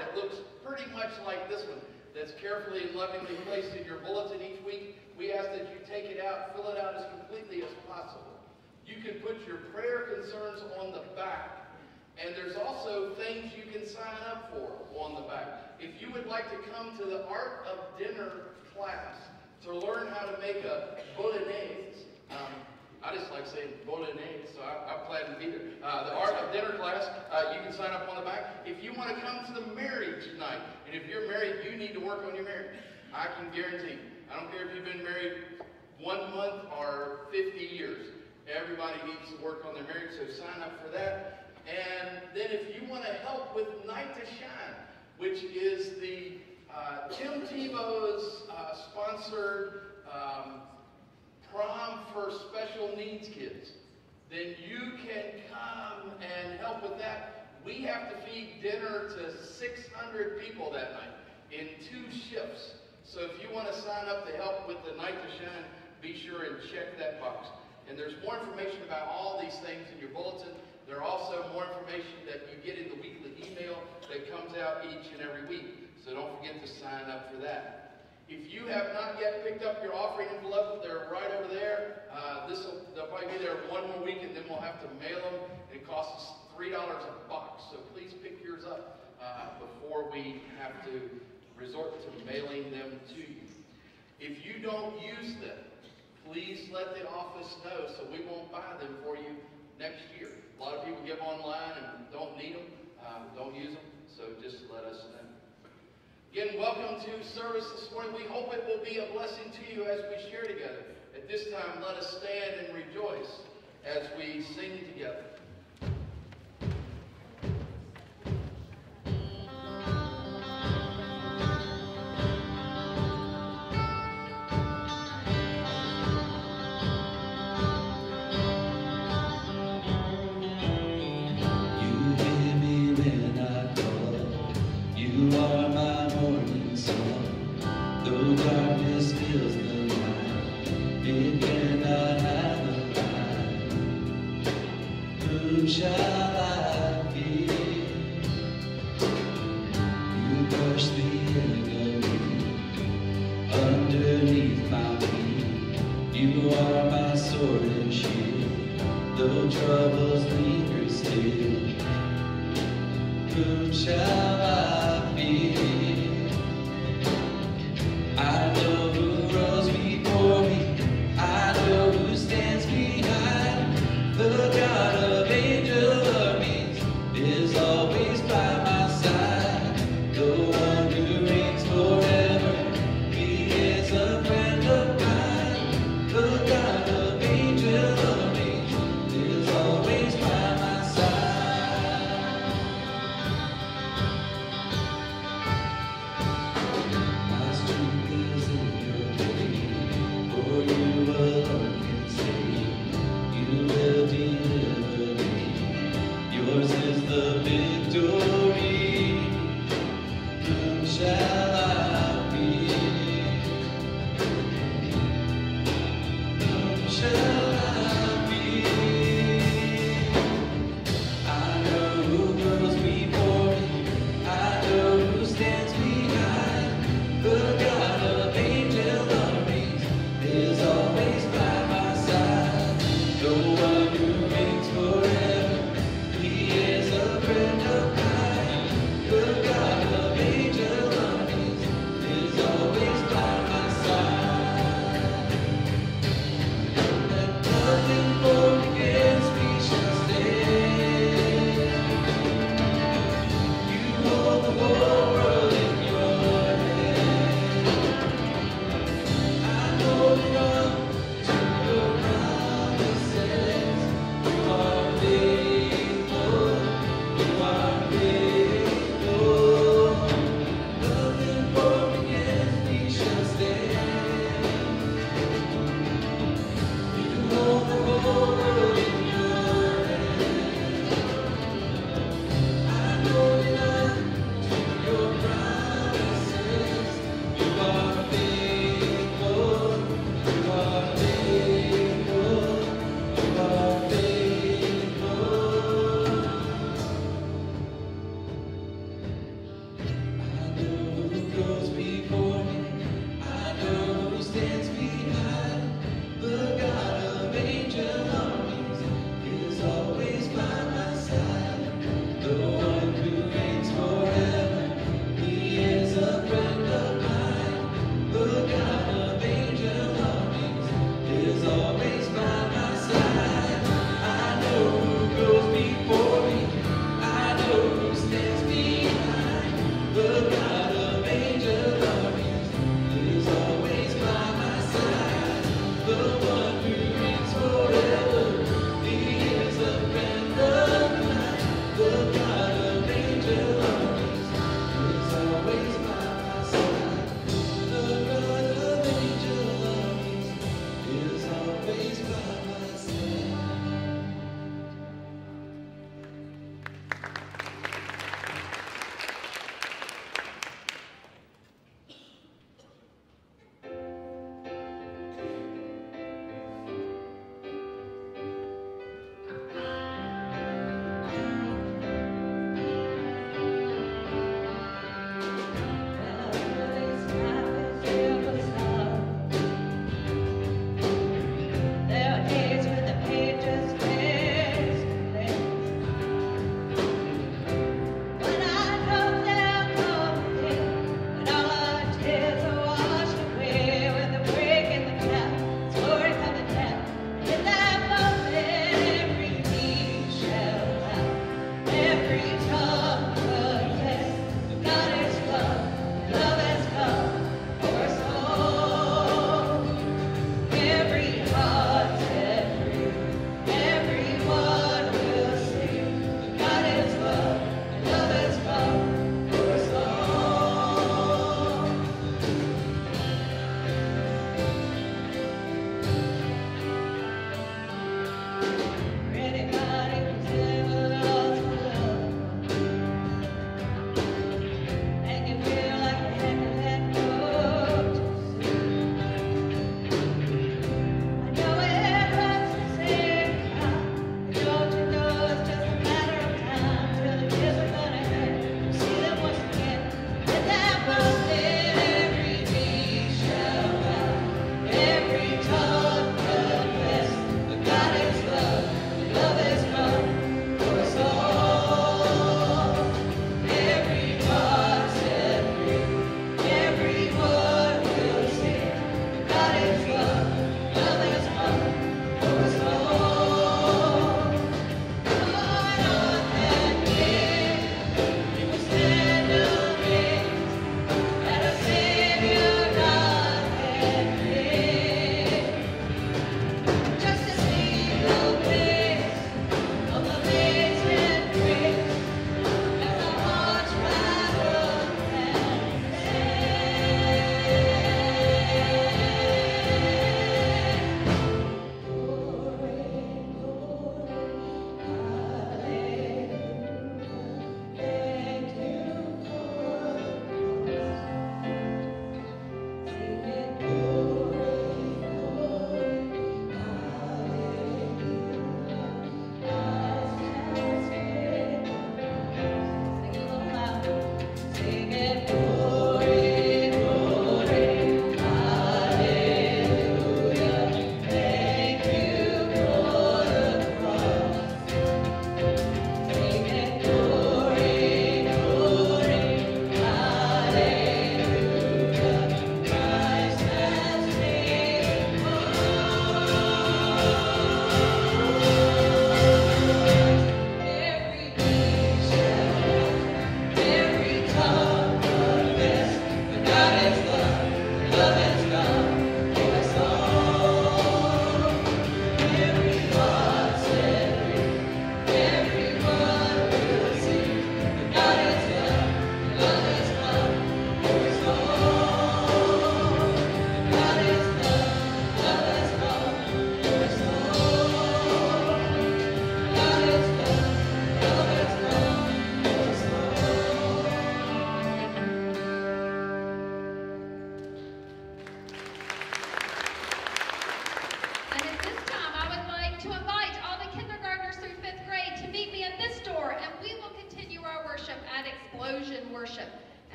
that looks pretty much like this one that's carefully and lovingly placed in your bulletin each week. We ask that you take it out, fill it out as completely as possible. You can put your prayer concerns on the back. And there's also things you can sign up for on the back. If you would like to come to the Art of Dinner class to learn how to make a bolognese, um, I just like saying bolognese, so I, I plan to be there. Uh, the Art of Dinner class, uh, you can sign up on the back. If you want to come to the marriage night, and if you're married, you need to work on your marriage. I can guarantee. I don't care if you've been married one month or 50 years. Everybody needs to work on their marriage, so sign up for that. And then if you want to help with Night to Shine, which is the uh, Tim Tebow's uh, sponsored um, prom for special needs kids, then you can come and help with that. We have to feed dinner to 600 people that night in two shifts. So if you want to sign up to help with the Night to Shine, be sure and check that box. And there's more information about all these things in your bulletin. There are also more information that you get in the weekly email that comes out each and every week. So don't forget to sign up for that. If you have not yet picked up your offering envelope, they're right over there. Uh, this will they'll probably be there one more week, and then we'll have to mail them. It costs us three dollars a box, so please pick yours up uh, before we have to resort to mailing them to you. If you don't use them, please let the office know so we won't buy them for you next year. A lot of people give online and don't need them, uh, don't use them, so just let us know. Again, welcome to service this morning. We hope it will be a blessing to you as we share together. At this time, let us stand and rejoice as we sing together.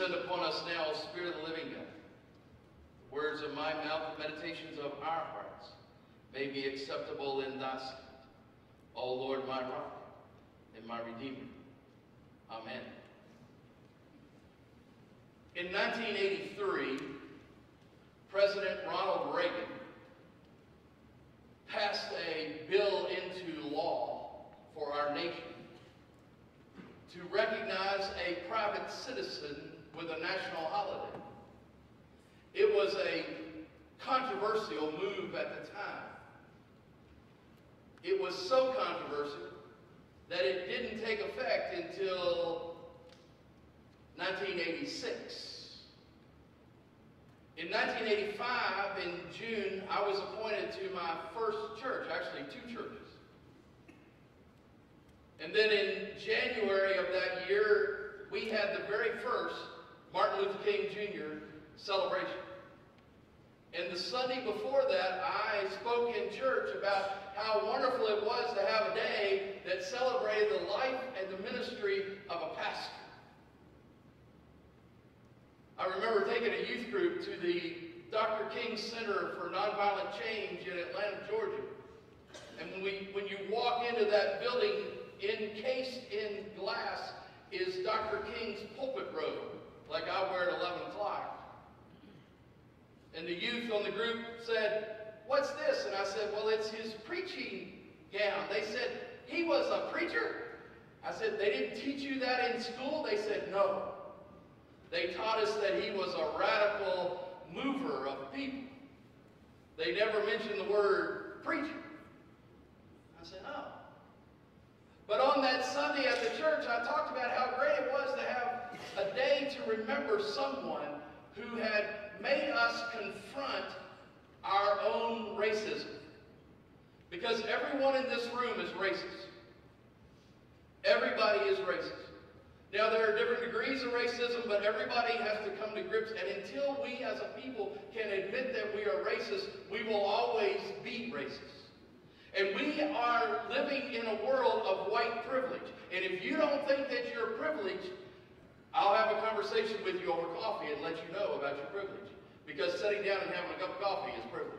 Descend upon us now, Spirit of the living God. The words of my mouth, the meditations of our hearts may be acceptable in thy sight. O Lord, my rock and my redeemer. Amen. In 1983, President Ronald Reagan passed a bill into law for our nation to recognize a private citizen with a national holiday. It was a controversial move at the time. It was so controversial that it didn't take effect until 1986. In 1985, in June, I was appointed to my first church, actually two churches. And then in January of that year, we had the very first Martin Luther King Jr. celebration. And the Sunday before that, I spoke in church about how wonderful it was to have a day that celebrated the life and the ministry of a pastor. I remember taking a youth group to the Dr. King Center for Nonviolent Change in Atlanta, Georgia. And when, we, when you walk into that building, encased in glass is Dr. King's pulpit robe, like I wear at 11 o'clock. And the youth on the group said, what's this? And I said, well, it's his preaching gown. They said, he was a preacher? I said, they didn't teach you that in school? They said, no. They taught us that he was a radical mover of people. They never mentioned the word preacher. I said, oh. But on that Sunday at the church, I talked about how great it was to have a day to remember someone who had made us confront our own racism. Because everyone in this room is racist. Everybody is racist. Now, there are different degrees of racism, but everybody has to come to grips. And until we as a people can admit that we are racist, we will always be racist. And we are living in a world of white privilege. And if you don't think that you're privileged, I'll have a conversation with you over coffee and let you know about your privilege. Because sitting down and having a cup of coffee is privilege.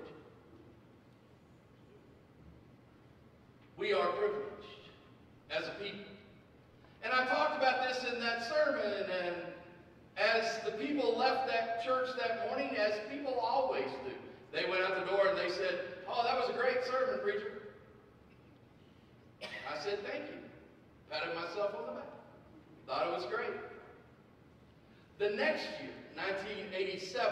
We are privileged as a people. And I talked about this in that sermon, and as the people left that church that morning, as people always do, they went out the door and they said, Oh, that was a great sermon, preacher. I said, Thank you. Patted myself on the back. Thought it was great. The next year, 1987,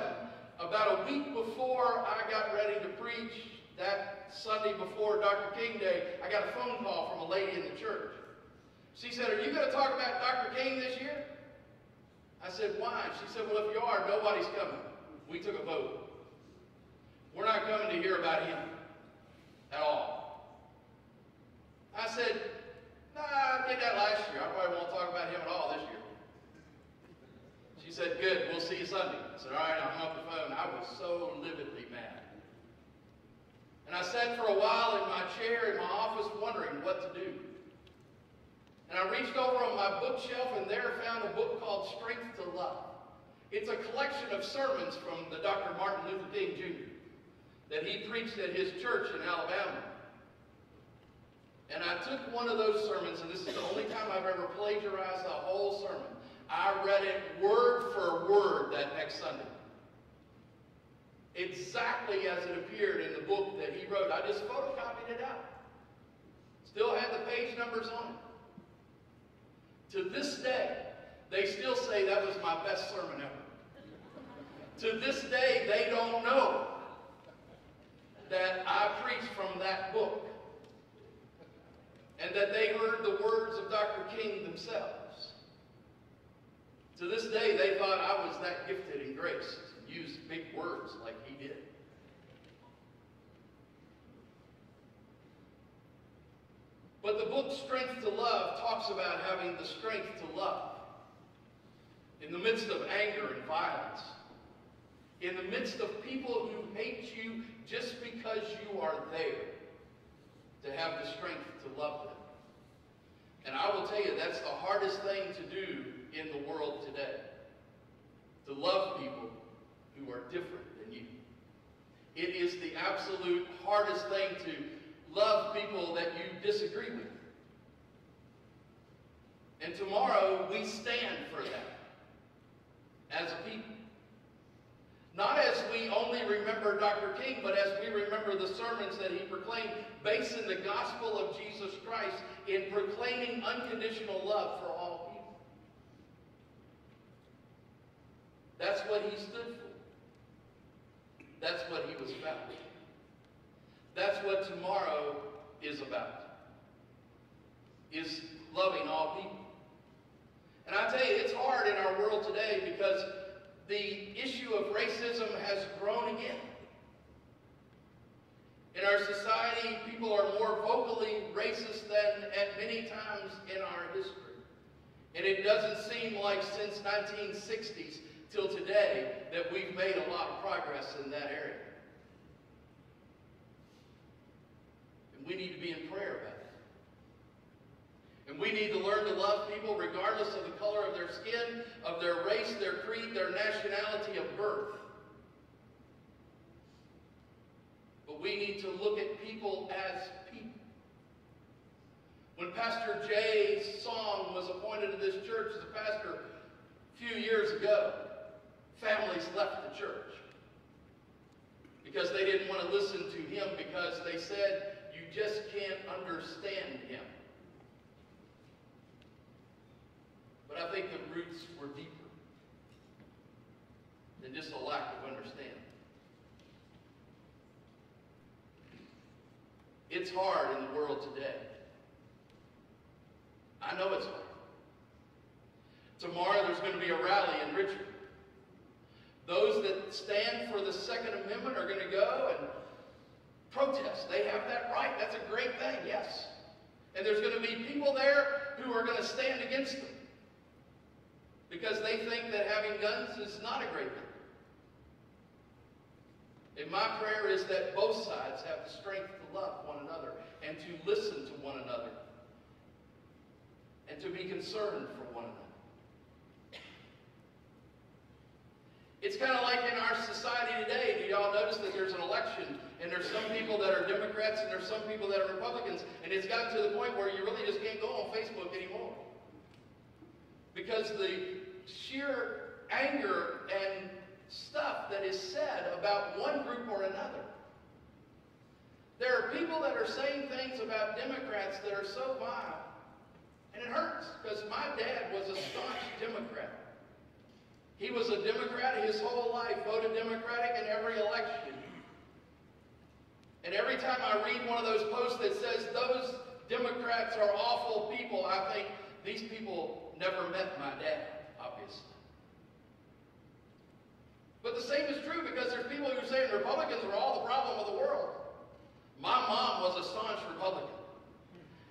about a week before I got ready to preach, that Sunday before Dr. King Day, I got a phone call from a lady in the church. She said, are you going to talk about Dr. King this year? I said, why? She said, well, if you are, nobody's coming. We took a vote. We're not coming to hear about him at all. I said, nah, I did that last year. I probably won't talk about him at all this year. She said, good, we'll see you Sunday. I said, all right, I hung up the phone. I was so lividly mad. And I sat for a while in my chair in my office wondering what to do. And I reached over on my bookshelf and there found a book called Strength to Love. It's a collection of sermons from the Dr. Martin Luther King Jr. that he preached at his church in Alabama. And I took one of those sermons, and this is the only time I've ever plagiarized a whole sermon. I read it word for word that next Sunday. Exactly as it appeared in the book that he wrote. I just photocopied it out. Still had the page numbers on it. To this day, they still say that was my best sermon ever. To this day, they don't know that I preached from that book and that they heard the words of Dr. King themselves. To this day, they thought I was that gifted in grace to use big words like he did. But the book Strength to Love talks about having the strength to love. in the midst of anger and violence, in the midst of people who hate you just because you are there, to have the strength to love them. And I will tell you, that's the hardest thing to do in the world today. To love people who are different than you. It is the absolute hardest thing to love people that you disagree with. And tomorrow we stand for that as a people. Not as we only remember Dr. King, but as we remember the sermons that he proclaimed based in the gospel of Jesus Christ in proclaiming unconditional love for all people. That's what he stood for. That's what he was about. That's what tomorrow is about. Is loving all people. And I tell you, it's hard in our world today because the issue of racism has grown again. In our society, people are more vocally racist than at many times in our history. And it doesn't seem like since 1960s till today that we've made a lot of progress in that area. And we need to be in prayer about it. And we need to learn to love people regardless of the color of their skin, of their race, their creed, their nationality of birth. But we need to look at people as people. When Pastor Jay's song was appointed to this church as a pastor a few years ago, families left the church because they didn't want to listen to him because they said, you just can't understand him. But I think the roots were deeper than just a lack of understanding. It's hard in the world today. I know it's hard. Tomorrow there's going to be a rally in Richmond. Those that stand for the Second Amendment are going to go and protest. They have that right. That's a great thing, yes. And there's going to be people there who are going to stand against them because they think that having guns is not a great thing. And my prayer is that both sides have the strength to love one another and to listen to one another and to be concerned for one another. It's kind of like in our society today. Do y'all notice that there's an election and there's some people that are Democrats and there's some people that are Republicans and it's gotten to the point where you really just can't go on Facebook anymore. Because the sheer anger and stuff that is said about one group or another. There are people that are saying things about Democrats that are so vile. And it hurts because my dad was a staunch Democrat. He was a Democrat his whole life, voted Democratic in every election. And every time I read one of those posts that says those Democrats are awful people, I think these people never met my dad, obviously. But the same is true because there's people who are saying Republicans are all the problem of the world. My mom was a staunch Republican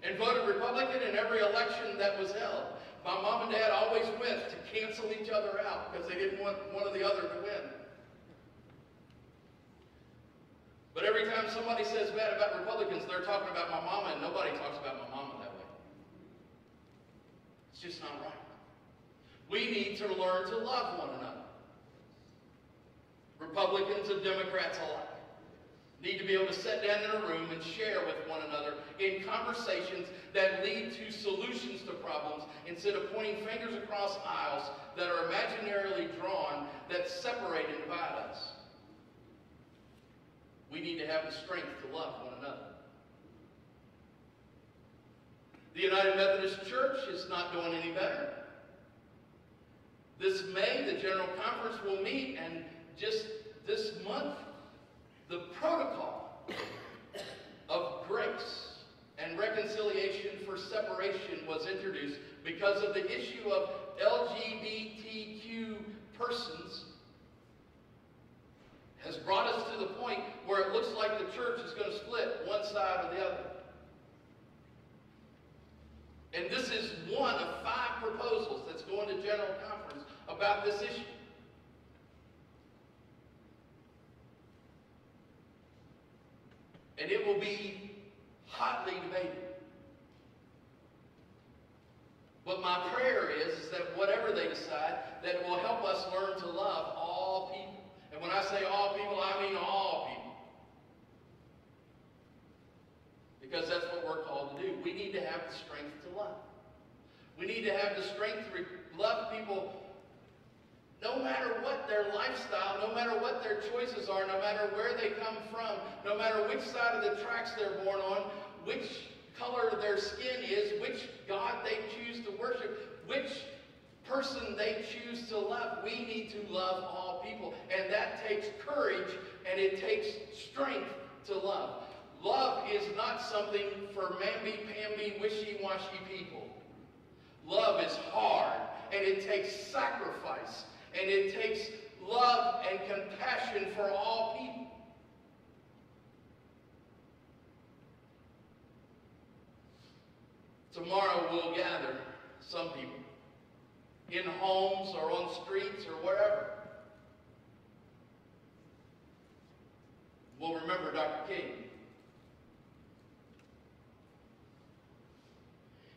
and voted Republican in every election that was held. My mom and dad always went to cancel each other out because they didn't want one or the other to win. But every time somebody says bad about Republicans, they're talking about my mama, and nobody talks about my mama that way. It's just not right. We need to learn to love one another. Republicans and Democrats alike need to be able to sit down in a room and share with one another in conversations that lead to solutions to problems instead of pointing fingers across aisles that are imaginarily drawn that separate and divide us. We need to have the strength to love one another. The United Methodist Church is not doing any better. This May, the General Conference will meet, and just this month, the protocol of grace and reconciliation for separation was introduced because of the issue of LGBTQ persons has brought us to the point where it looks like the church is going to split one side or the other. And this is one of five proposals that's going to General Conference about this issue. And it will be hotly debated. But my prayer is, that whatever they decide, that it will help us learn to love all people. And when I say all people, I mean all people. Because that's what we're called to do. We need to have the strength to love. We need to have the strength to love people no matter what their lifestyle, no matter what their choices are, no matter where they come from, no matter which side of the tracks they're born on, which color their skin is, which God they choose to worship, which person they choose to love. We need to love all people. And that takes courage and it takes strength to love. Love is not something for mamby-pamby, wishy-washy people. Love is hard and it takes sacrifice and it takes love and compassion for all people. Tomorrow we'll gather some people in homes or on streets or wherever. We'll remember Dr. King.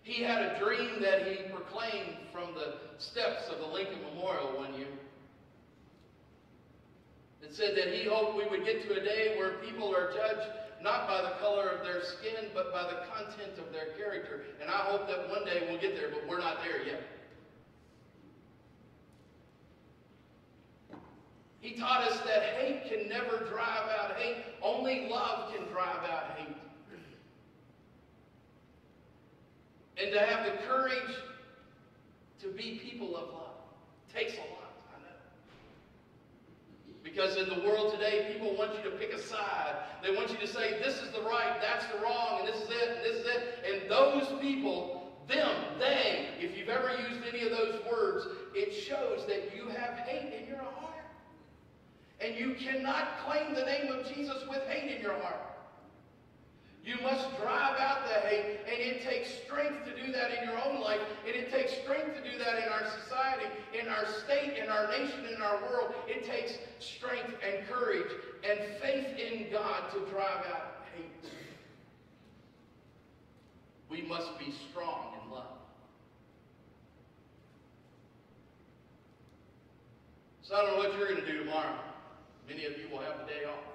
He had a dream that he proclaimed from the steps of the Lincoln Memorial one year. It said that he hoped we would get to a day where people are judged not by the color of their skin, but by the content of their character. And I hope that one day we'll get there, but we're not there yet. He taught us that hate can never drive out hate. Only love can drive out hate. And to have the courage to be people of love takes a lot, I know. Because in the world today, people want you to pick a side. They want you to say, this is the right, that's the wrong, and this is it, and this is it. And those people, them, they, if you've ever used any of those words, it shows that you have hate in your heart. And you cannot claim the name of Jesus with hate in your heart. You must drive out the hate, and it takes strength to do that in your own life, and it takes strength to do that in our society, in our state, in our nation, in our world. It takes strength and courage and faith in God to drive out hate. We must be strong in love. So I don't know what you're going to do tomorrow. Many of you will have the day off.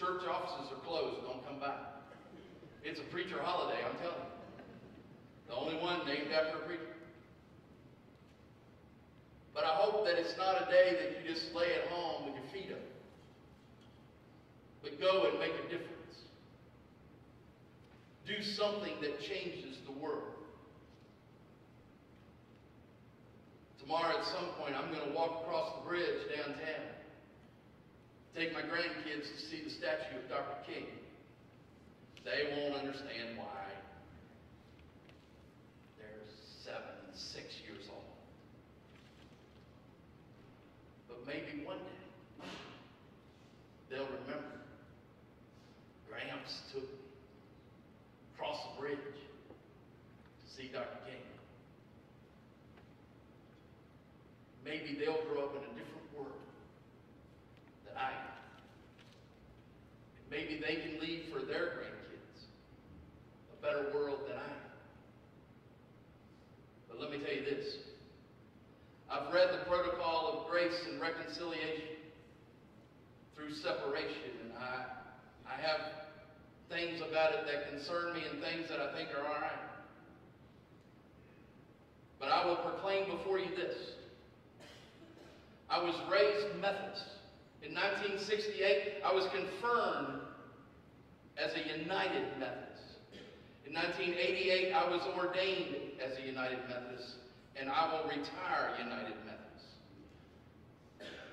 Church offices are closed. Don't come back. It's a preacher holiday, I'm telling you. The only one named after a preacher. But I hope that it's not a day that you just lay at home with your feet up. But go and make a difference. Do something that changes the world. Tomorrow at some point, I'm going to walk across the bridge downtown. Take my grandkids to see the statue of Dr. King. They won't understand why. They're seven six years old. But maybe one day they'll remember Gramps took me across the bridge to see Dr. King. Maybe they'll grow up in a different world that I am. And maybe they can leave for their grandkids a better world than I am. But let me tell you this. I've read the protocol of grace and reconciliation through separation, and I, I have things about it that concern me and things that I think are all right. But I will proclaim before you this. I was raised Methodist. In 1968, I was confirmed as a United Methodist. In 1988, I was ordained as a United Methodist, and I will retire United Methodist.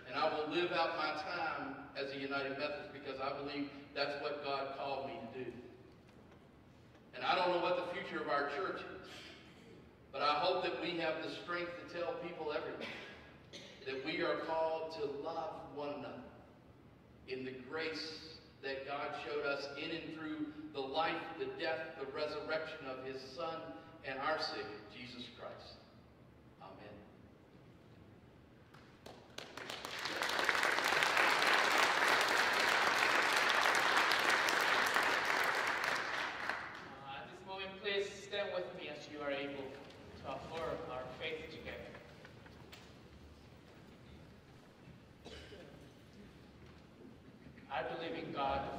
And I will live out my time as a United Methodist because I believe that's what God called me to do. And I don't know what the future of our church is, but I hope that we have the strength to tell people everywhere that we are called to love one another in the grace that God showed us in and through the life, the death, the resurrection of his Son and our Savior, Jesus Christ. living God,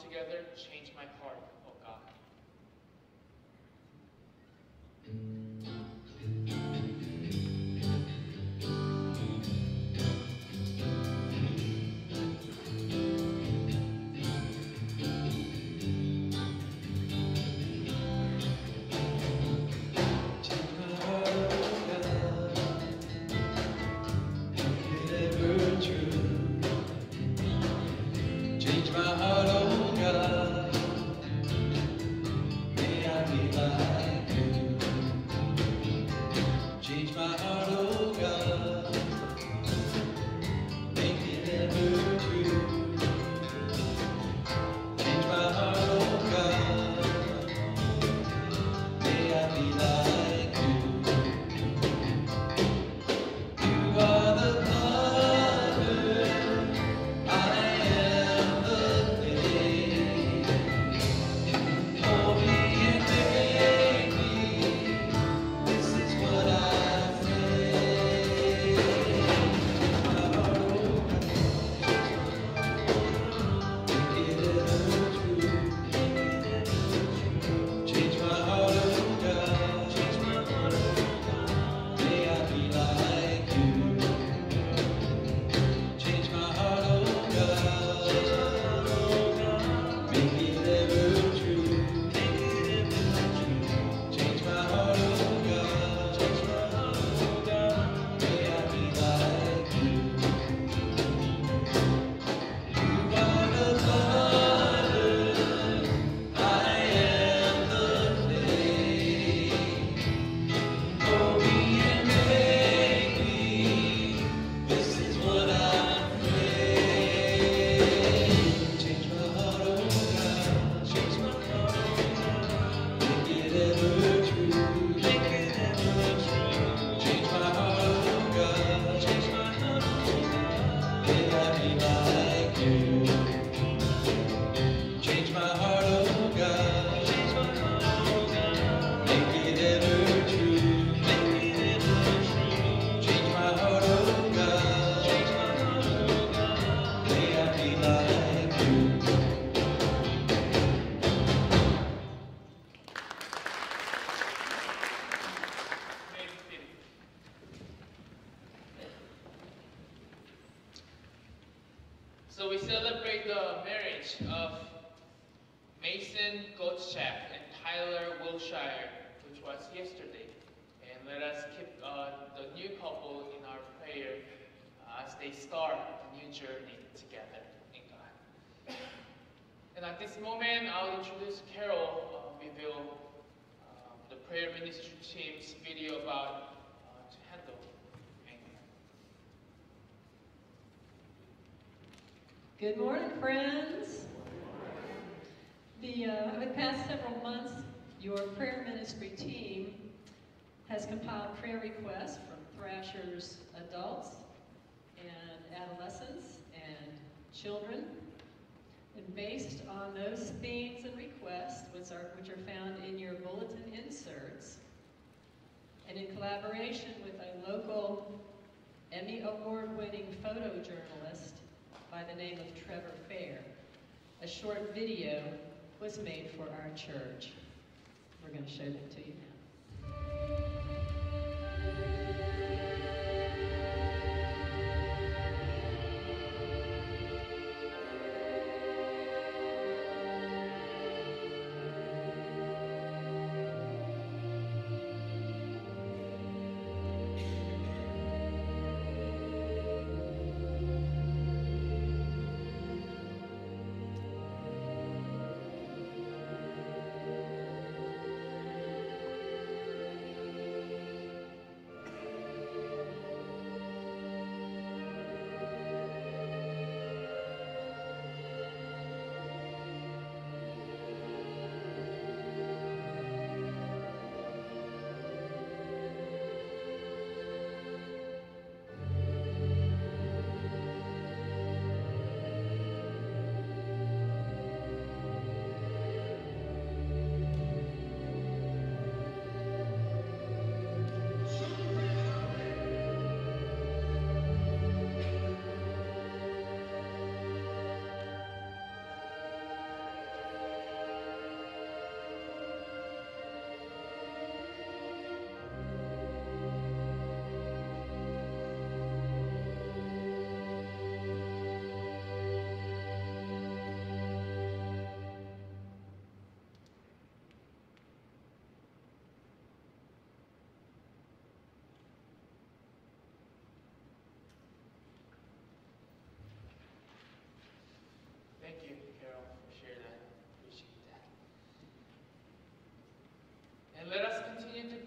together changed my we celebrate the marriage of Mason Goldschap and Tyler Wilshire, which was yesterday. And let us keep uh, the new couple in our prayer as they start a new journey together in God. And at this moment, I'll introduce Carol uh, will uh, the prayer ministry team's video about Good morning, friends. The, uh, over the past several months, your prayer ministry team has compiled prayer requests from Thrasher's adults and adolescents and children. And based on those themes and requests, which are, which are found in your bulletin inserts, and in collaboration with a local Emmy Award-winning photojournalist, by the name of Trevor Fair, a short video was made for our church. We're going to show that to you.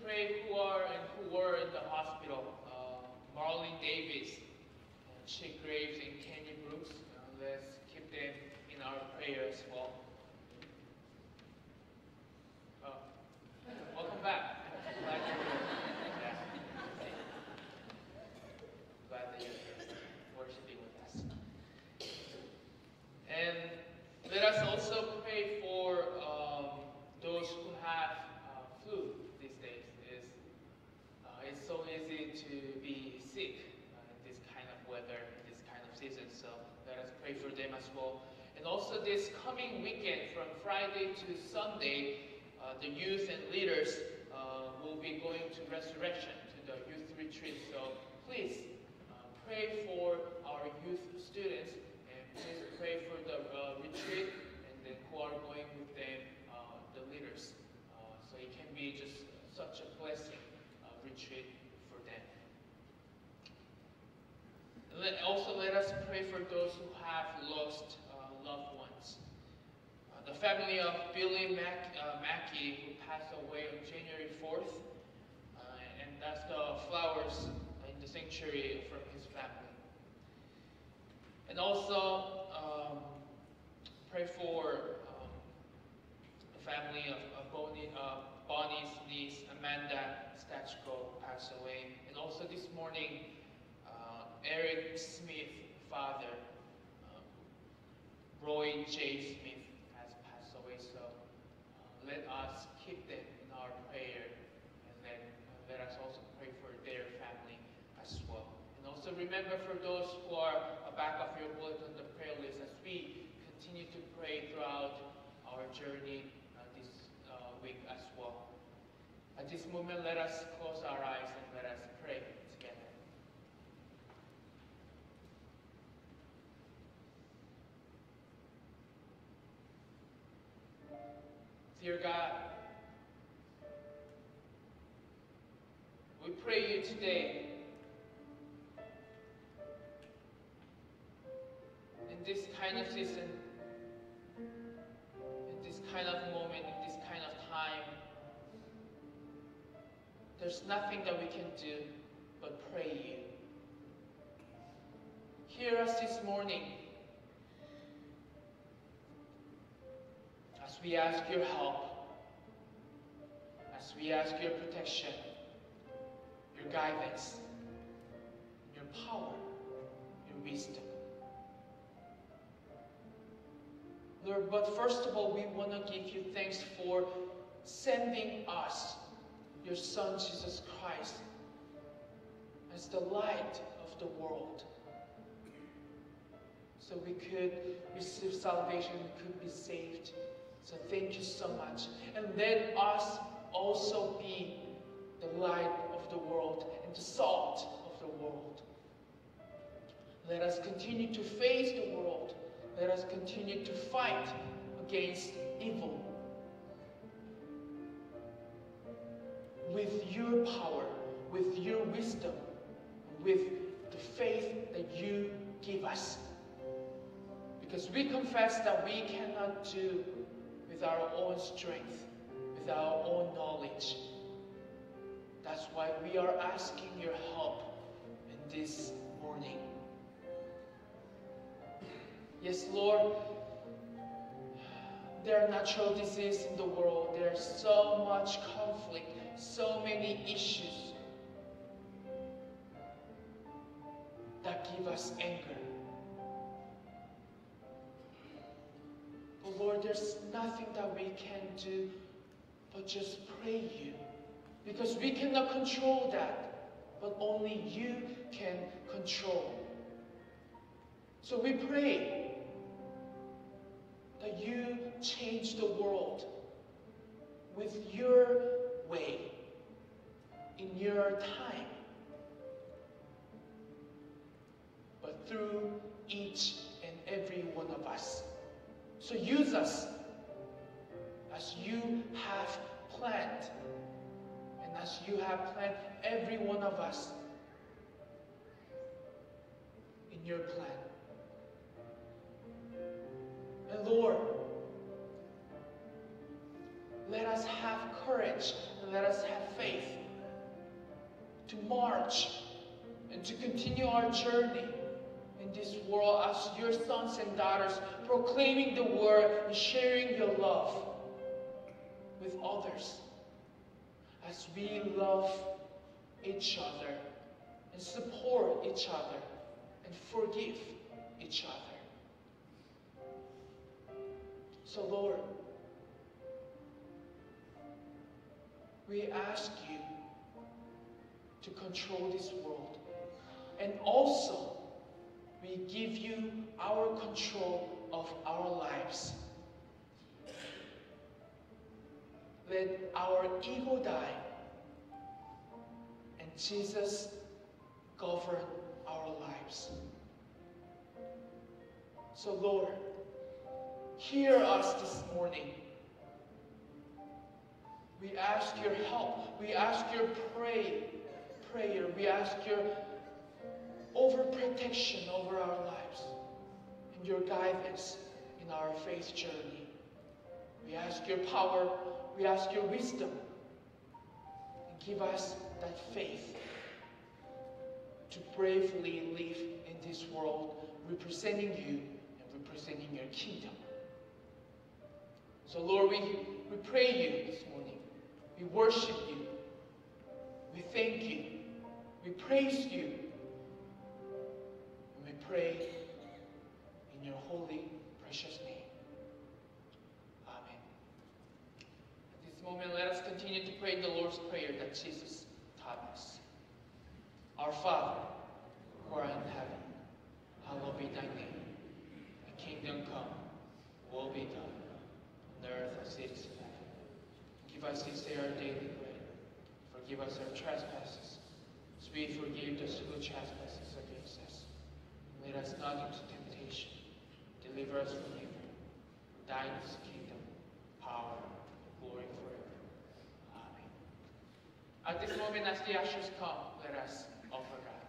Pray who are and who were in the hospital. Uh, Marlene Davis, Chick Graves, and Kenny Brooks. Uh, let's keep them in our prayer as well. Oh, welcome back. Glad you're here. Yeah. Glad that you're here, worshiping with us. And let us also pray for um, those who have uh, flu these days. It's, uh, it's so easy to be sick uh, in this kind of weather, in this kind of season. So let us pray for them as well. And also this coming weekend, from Friday to Sunday, uh, the youth and leaders uh, will be going to Resurrection, to the youth retreat. So please uh, pray for our youth students and please pray for the uh, retreat and then who are going with them, uh, the leaders. Uh, so it can be just such a blessing retreat for them. Let, also let us pray for those who have lost uh, loved ones. Uh, the family of Billy Mac, uh, Mackey, who passed away on January 4th, uh, and that's the flowers in the sanctuary from his family. And also, um, pray for um, the family of, of Bonnie, uh, Bonnie's niece, Amanda Stachko, passed away. And also this morning, uh, Eric Smith, father, um, Roy J. Smith, has passed away. So uh, let us keep them in our prayer, and then uh, let us also pray for their family as well. And also remember for those who are back of your bulletin, on the prayer list, as we continue to pray throughout our journey uh, this uh, week as well. At this moment, let us close our eyes and let us pray together. Dear God, we pray you today in this kind of season, in this kind of moment, in this kind of time. There's nothing that we can do but pray you. Hear us this morning as we ask your help, as we ask your protection, your guidance, your power, your wisdom. Lord, but first of all, we want to give you thanks for sending us, your Son Jesus Christ, as the light of the world. So we could receive salvation, we could be saved. So thank you so much. And let us also be the light of the world and the salt of the world. Let us continue to face the world. Let us continue to fight against evil with your power, with your wisdom, with the faith that you give us. Because we confess that we cannot do with our own strength, with our own knowledge. That's why we are asking your help in this morning. Yes, Lord, there are natural diseases in the world. There's so much conflict, so many issues that give us anger. But Lord, there's nothing that we can do but just pray you. Because we cannot control that, but only you can control. So we pray that you change the world with your way, in your time, but through each and every one of us. So use us as you have planned, and as you have planned every one of us in your plan. And Lord, let us have courage and let us have faith to march and to continue our journey in this world as your sons and daughters, proclaiming the word and sharing your love with others. As we love each other and support each other and forgive each other. So, Lord, we ask you to control this world. And also, we give you our control of our lives. Let our ego die and Jesus govern our lives. So, Lord, hear us this morning. We ask your help. We ask your pray, prayer. We ask your overprotection over our lives and your guidance in our faith journey. We ask your power. We ask your wisdom. And give us that faith to bravely live in this world, representing you and representing your kingdom. So, Lord, we, we pray you this morning. We worship you. We thank you. We praise you. And we pray in your holy, precious name. Amen. At this moment, let us continue to pray the Lord's Prayer that Jesus taught us. Our Father, who art in heaven, hallowed be thy name. Thy kingdom come, will be done, on earth as it is in heaven. Give us this day our daily bread. Forgive us our trespasses, as we forgive those who trespasses against us. Lead us not into temptation. Deliver us from evil. Thine is the kingdom, power, and glory forever. Amen. At this moment, as the ashes come, let us offer God.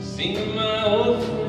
Sing my old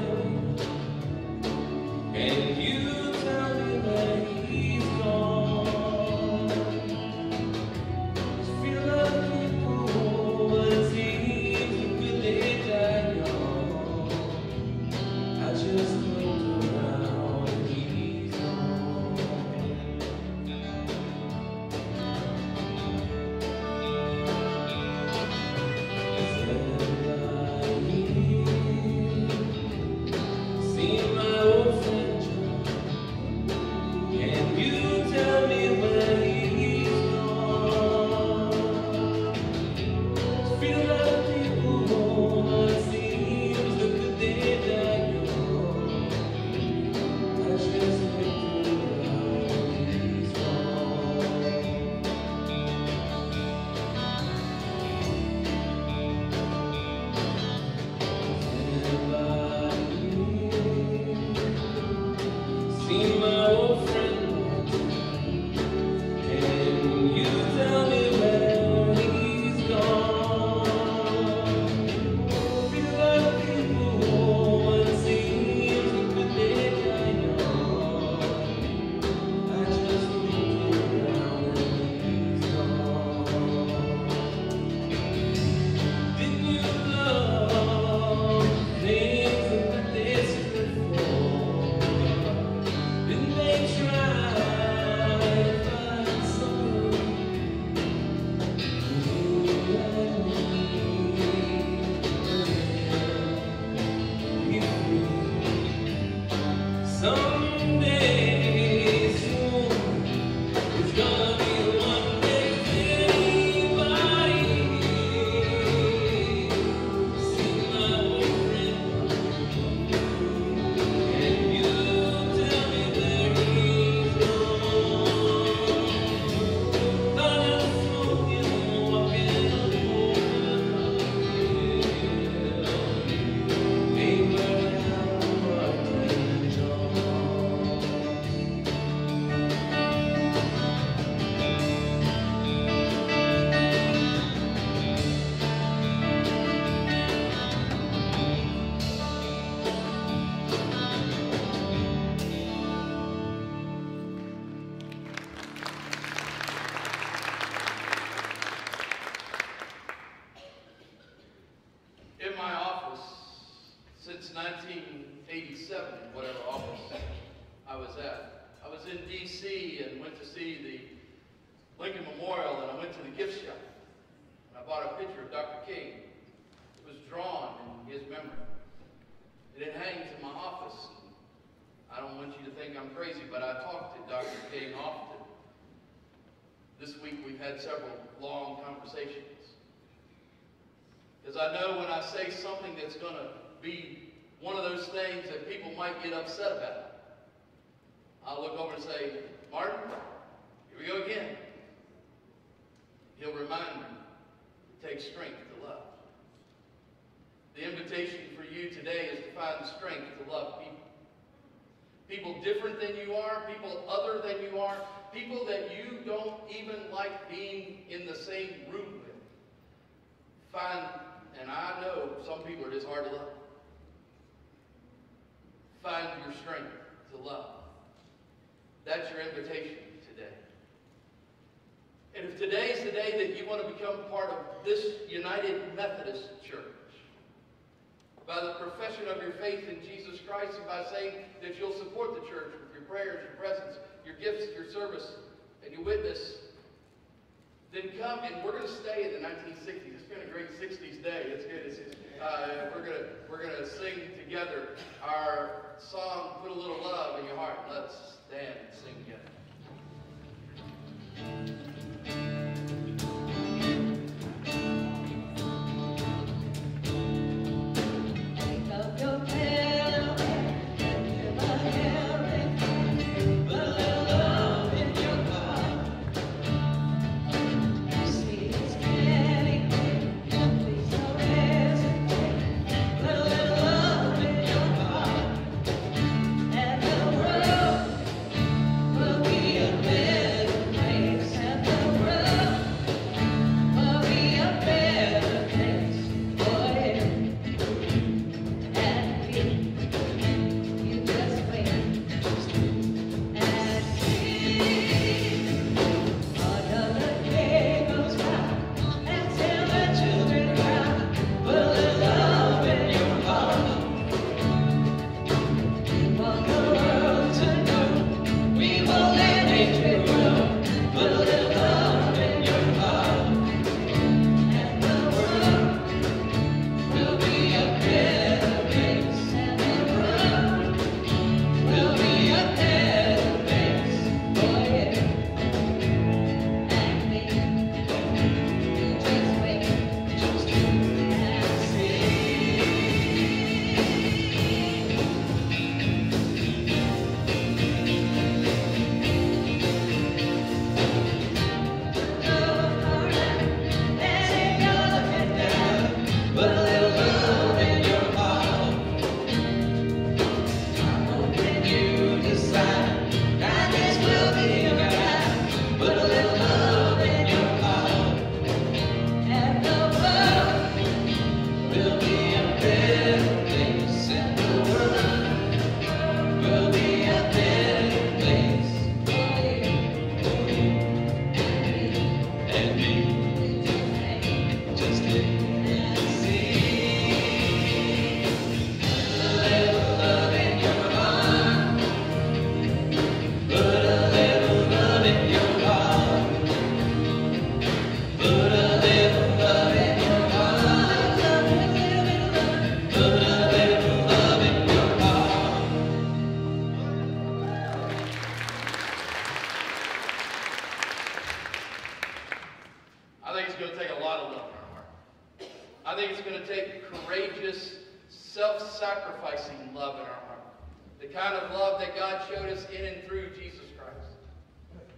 있어 get upset about, I'll look over and say, Martin, here we go again. He'll remind me it takes strength to love. The invitation for you today is to find strength to love people. People different than you are, people other than you are, people that you don't even like being in the same room with. Find, and I know some people are just hard to love. Find your strength to love. That's your invitation today. And if today is the day that you want to become part of this United Methodist Church, by the profession of your faith in Jesus Christ and by saying that you'll support the church with your prayers, your presence, your gifts, your service, and your witness, then come and we're going to stay in the 1960s. It's been a great 60s day. It's good. It's, uh, we're to we're to sing together our song, "Put a Little Love in Your Heart." Let's stand and sing together. the kind of love that God showed us in and through Jesus Christ.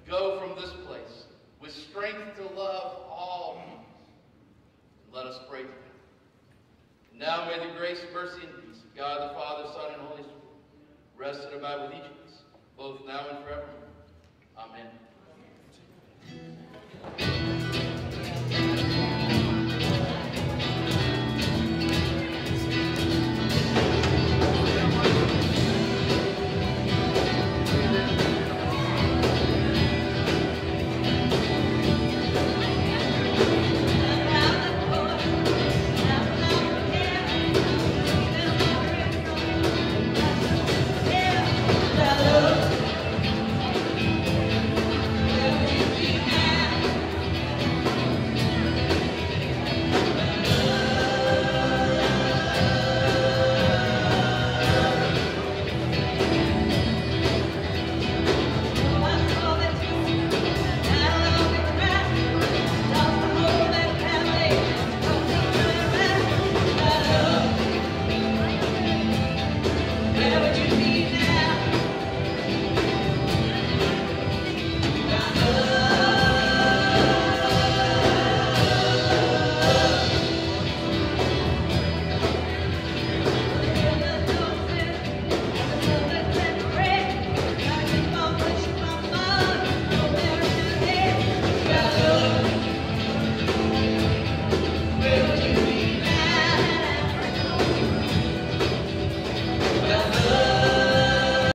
Go from this place with strength to love all. And let us pray together. And now may the grace, mercy, and peace of God the Father, Son, and Holy Spirit rest and abide with each of us, both now and forever. Amen.